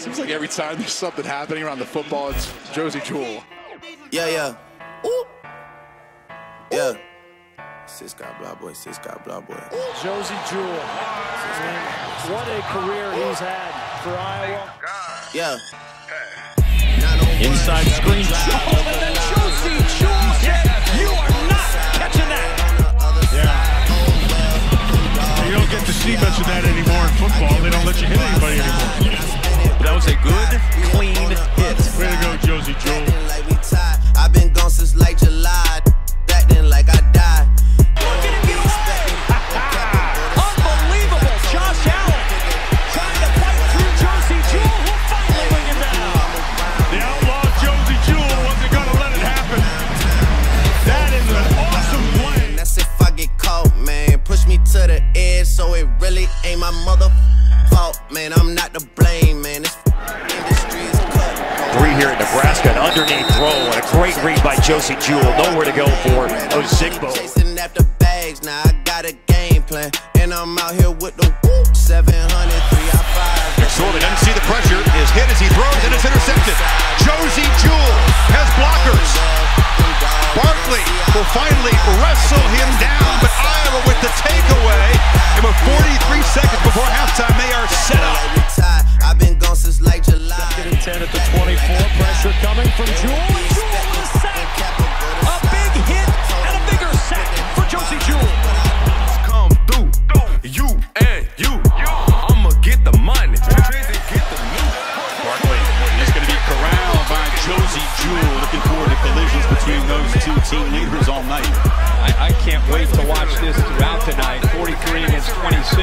Seems like every time there's something happening around the football, it's Josey Jewell. Yeah, yeah. Ooh. Yeah. Sis got blah boy, sis got blah boy. Josey Jewell. And what a career he's had for Iowa. Yeah. Inside screen. Oh, and then Josey Jewell. You are not catching that. Yeah. You don't get to see much of that anymore in football. They don't let you hit anybody anymore. That was a good, clean hit. Way to go, Josey Jewell. Like we tied. I've been gone since like July. Acting like I died. Unbelievable. Josh Allen trying to fight through Josey Jewell. Who finally bring it down. The outlaw Josey Jewell wasn't going to let it happen. That is an awesome play. That's if I get caught, man. Push me to the edge, so it really ain't my mother fault, man. I'm not to blame, man. This industry is cut. Three here at Nebraska, an underneath throw, and a great read by Josey Jewell. Nowhere to go for Ozigbo. Chasing after bags, now I got a game plan. And I'm out here with the whoop. 700, 3 I 5. McSorley doesn't see the pressure, is hit as he throws, and it's intercepted. Will finally wrestle him down, but Iowa with the takeaway. And with 43 seconds before halftime, they are set up. Like we tied. I've been gone since like July. 10 at the 24. Pressure coming from Jewell. Between two team leaders all night. I, I can't wait to watch this throughout tonight. 43 against 26.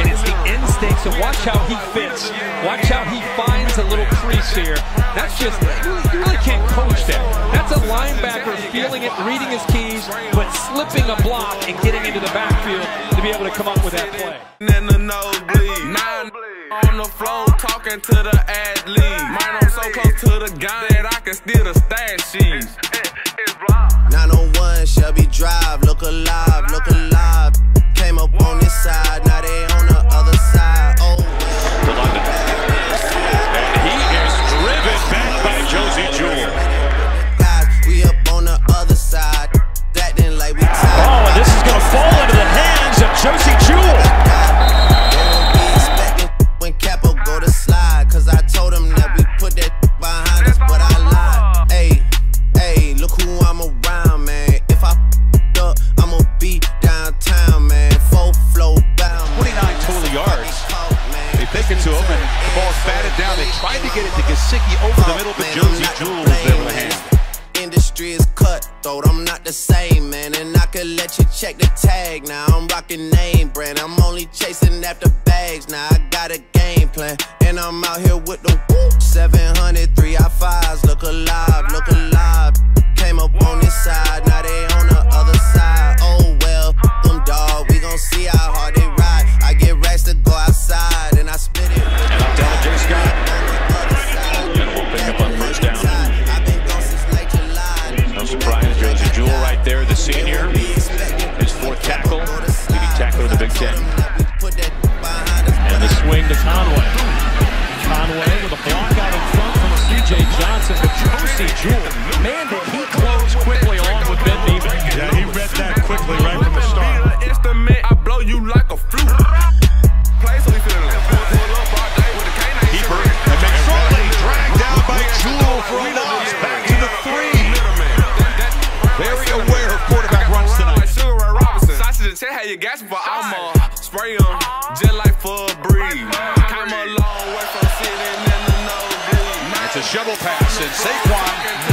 And it's the instincts and watch how he fits. Watch how he finds a little crease here. That's just, you really can't coach that. That's a linebacker feeling it, reading his keys, but slipping a block and getting into the backfield to be able to come up with that play. In the nosebleed. Nine on the floor talking to the athlete. Man, I'm so close to the gun that I can steal the stat sheets. 901 Shelby Drive, look alive, look alive. Came up on this side, now they on the other side. Oh, to London. And he is driven back by Josey Jewell. guys, we up on the other side. That didn't like we. Oh, and this is going to fall into the hands of Josey Jewell. To get it to Gesicki over the middle, but Josey Jewell was able to handle it. Industry is cutthroat, I'm not the same, man. And I could let you check the tag now. I'm rocking name brand, I'm only chasing after bags now. I got a game plan, and I'm out here with the whoop. 700, 3 I 5s, look alive, look alive. Came up on this side, now they on the other side. To Conway. Conway with a block out in front from C.J. Johnson. But Josey Jewell, man, did he close quickly along with Ben Beaver. Yeah, he read that quickly right from the start. Instrument, I blow you like a flute. Play so we feel like pull up all day with the canine. Keeper, and McSorley dragged down by Jewell for a loss. Back to the three. Very aware of quarterback runs tonight. Like Sugar Ray Robinson. Sausage and how you gas me, but I'ma spray 'em just like for shovel pass, and Saquon